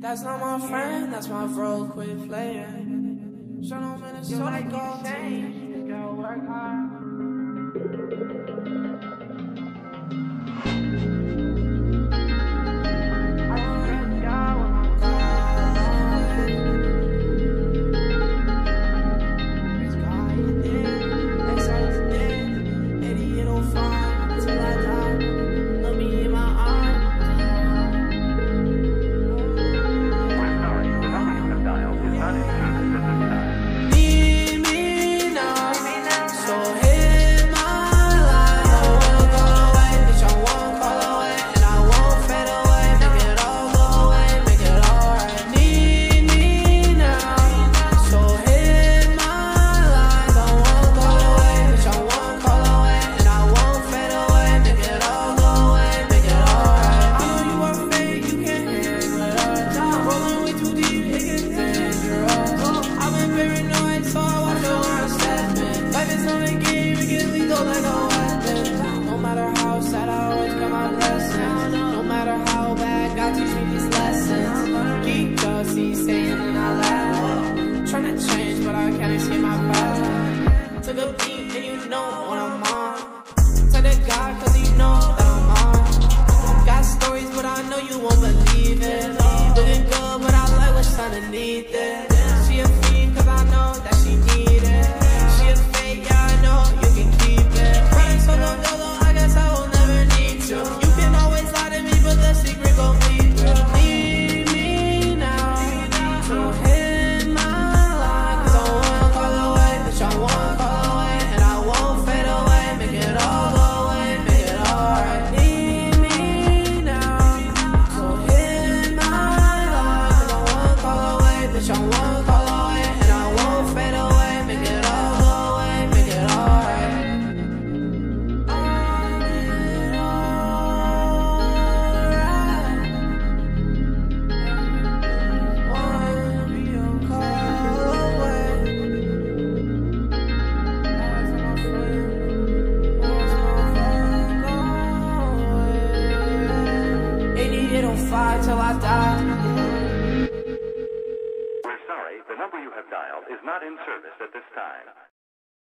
That's not my friend, that's my bro, quit playing. Show them Minnesota, like go change, gotta work hard. Took a beat and you know what I'm on. Tell the God cause you know that I'm on. Got stories but I know you won't believe it. Looking good but I like what's underneath it. Fight till I die. We're sorry, the number you have dialed is not in service at this time.